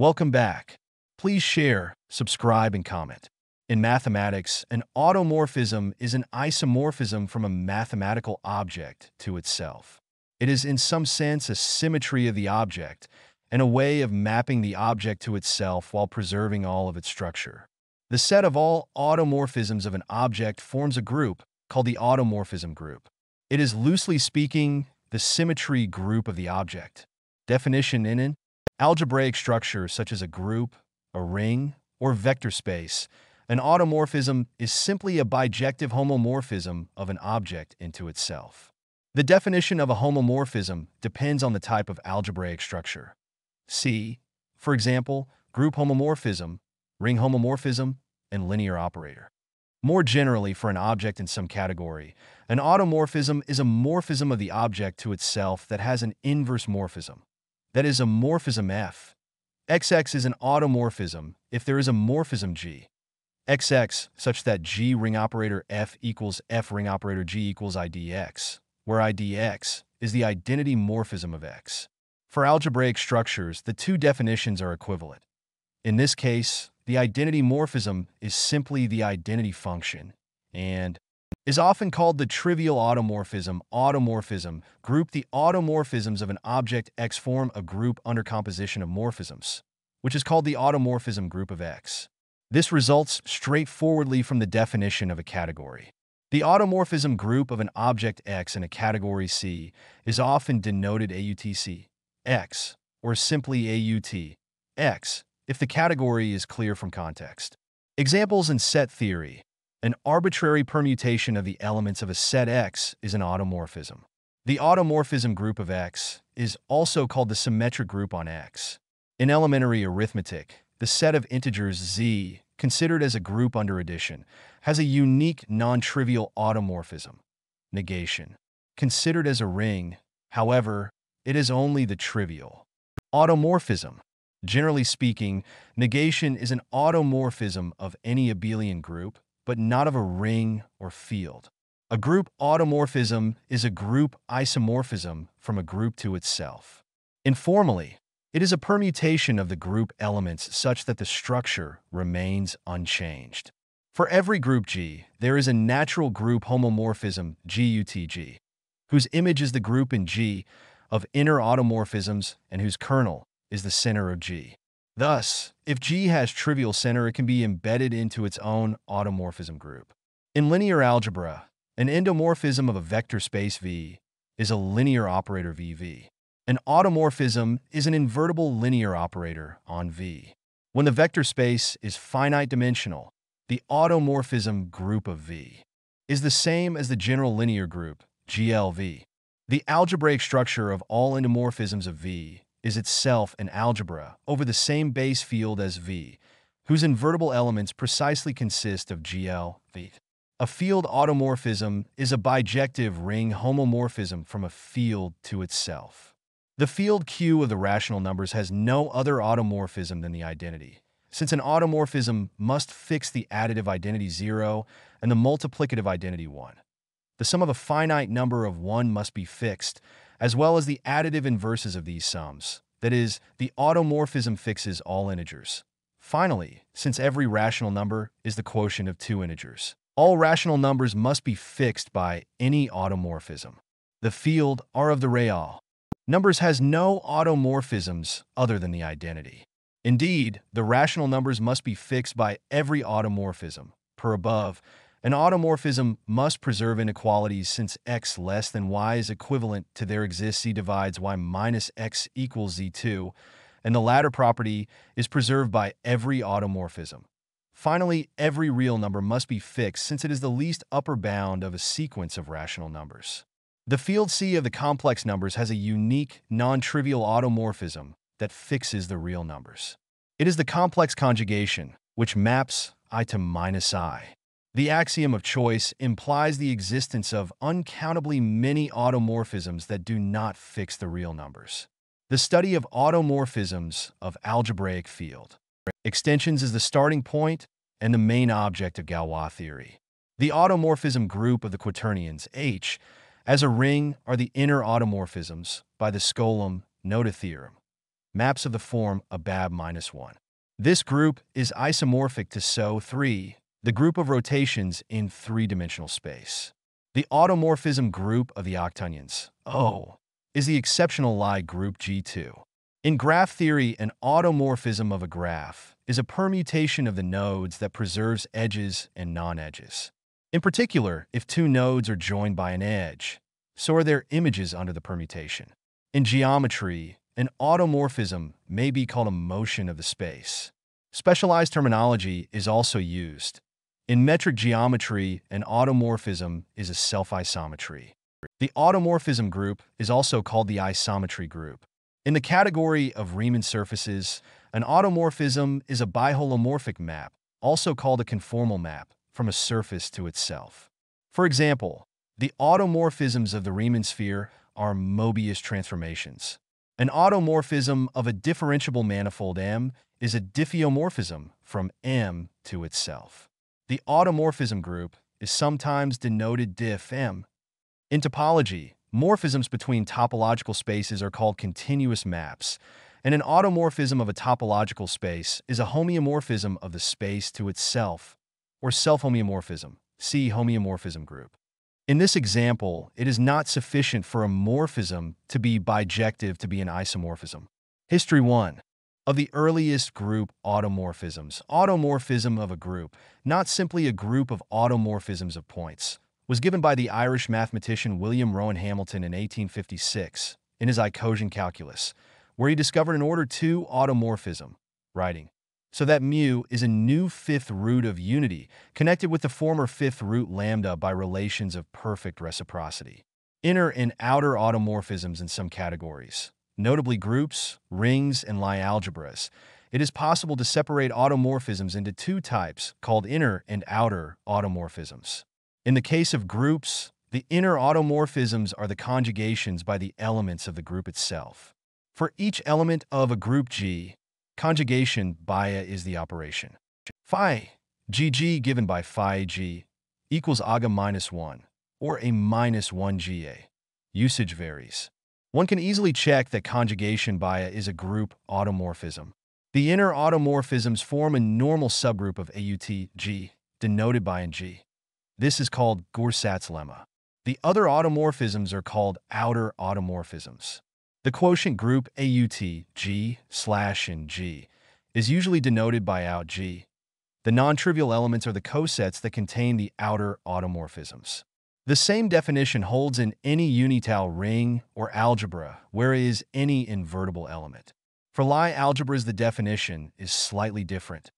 Welcome back. Please share, subscribe, and comment. In mathematics, an automorphism is an isomorphism from a mathematical object to itself. It is in some sense a symmetry of the object and a way of mapping the object to itself while preserving all of its structure. The set of all automorphisms of an object forms a group called the automorphism group. It is loosely speaking the symmetry group of the object. Definition in algebraic structures such as a group, a ring, or vector space an automorphism is simply a bijective homomorphism of an object into itself. The definition of a homomorphism depends on the type of algebraic structure. See, for example, group homomorphism, ring homomorphism, and linear operator. More generally, for an object in some category, an automorphism is a morphism of the object to itself that has an inverse morphism. That is a morphism F. XX is an automorphism if there is a morphism G. XX such that G ring operator F equals F ring operator G equals IDX, where IDX is the identity morphism of X. For algebraic structures, the two definitions are equivalent. In this case, the identity morphism is simply the identity function and is often called the trivial automorphism. Automorphism group the automorphisms of an object X form a group under composition of morphisms, which is called the automorphism group of X. This results straightforwardly from the definition of a category. The automorphism group of an object X in a category C is often denoted AUTC, X, or simply AUT, X, if the category is clear from context. Examples in set theory. An arbitrary permutation of the elements of a set X is an automorphism. The automorphism group of X is also called the symmetric group on X. In elementary arithmetic, the set of integers z, considered as a group under addition, has a unique non-trivial automorphism, negation. Considered as a ring, however, it is only the trivial. Automorphism. Generally speaking, negation is an automorphism of any abelian group, but not of a ring or field. A group automorphism is a group isomorphism from a group to itself. Informally, it is a permutation of the group elements such that the structure remains unchanged. For every group G, there is a natural group homomorphism GUTG, whose image is the group Inn G of inner automorphisms and whose kernel is the center of G. Thus, if G has trivial center, it can be embedded into its own automorphism group. In linear algebra, an endomorphism of a vector space V is a linear operator VV. An automorphism is an invertible linear operator on V. When the vector space is finite dimensional, the automorphism group of V is the same as the general linear group, GLV. The algebraic structure of all endomorphisms of V is itself an algebra over the same base field as V, whose invertible elements precisely consist of GLV. A field automorphism is a bijective ring homomorphism from a field to itself. The field Q of the rational numbers has no other automorphism than the identity, since an automorphism must fix the additive identity 0 and the multiplicative identity 1. The sum of a finite number of 1 must be fixed, as well as the additive inverses of these sums. That is, the automorphism fixes all integers. Finally, since every rational number is the quotient of two integers, all rational numbers must be fixed by any automorphism. The field R of the real Numbers has no automorphisms other than the identity. Indeed, the rational numbers must be fixed by every automorphism. Per above, an automorphism must preserve inequalities since x less than y is equivalent to there exists z divides y minus x equals z2, and the latter property is preserved by every automorphism. Finally, every real number must be fixed since it is the least upper bound of a sequence of rational numbers. The field C of the complex numbers has a unique, non-trivial automorphism that fixes the real numbers. It is the complex conjugation, which maps i to minus i. The axiom of choice implies the existence of uncountably many automorphisms that do not fix the real numbers. The study of automorphisms of algebraic field. Extensions is the starting point and the main object of Galois theory. The automorphism group of the quaternions, H, as a ring are the inner automorphisms by the Skolem Noether theorem. maps of the form abab minus 1. This group is isomorphic to SO3, the group of rotations in three-dimensional space. The automorphism group of the octonions, O, oh, is the exceptional Lie group G2. In graph theory, an automorphism of a graph is a permutation of the nodes that preserves edges and non-edges. In particular, if two nodes are joined by an edge, so are their images under the permutation. In geometry, an automorphism may be called a motion of the space. Specialized terminology is also used. In metric geometry, an automorphism is a self-isometry. The automorphism group is also called the isometry group. In the category of Riemann surfaces, an automorphism is a biholomorphic map, also called a conformal map, from a surface to itself. For example, the automorphisms of the Riemann sphere are Mobius transformations. An automorphism of a differentiable manifold M is a diffeomorphism from M to itself. The automorphism group is sometimes denoted diff M. In topology, Morphisms between topological spaces are called continuous maps, and an automorphism of a topological space is a homeomorphism of the space to itself, or self-homeomorphism. See homeomorphism group. In this example, it is not sufficient for a morphism to be bijective to be an isomorphism. History 1. Of the earliest group automorphisms, automorphism of a group, not simply a group of automorphisms of points, was given by the Irish mathematician William Rowan Hamilton in 1856 in his Icosian calculus, where he discovered an order 2 automorphism, writing, so that mu is a new fifth root of unity connected with the former fifth root lambda by relations of perfect reciprocity. Inner and outer automorphisms in some categories, notably groups, rings, and Lie algebras, it is possible to separate automorphisms into two types called inner and outer automorphisms. In the case of groups, the inner automorphisms are the conjugations by the elements of the group itself. For each element of a group G, conjugation by is the operation. Phi GG given by phi G equals aga minus 1, or a minus 1 GA. Usage varies. One can easily check that conjugation by a is a group automorphism. The inner automorphisms form a normal subgroup of AUT G, denoted by an G. This is called Goursat's lemma. The other automorphisms are called outer automorphisms. The quotient group AUT, G, slash, and G is usually denoted by out G. The non-trivial elements are the cosets that contain the outer automorphisms. The same definition holds in any unital ring or algebra where it is any invertible element. For Lie algebras, the definition is slightly different.